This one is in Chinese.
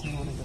Semua.